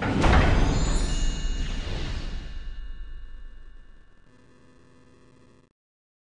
Aye.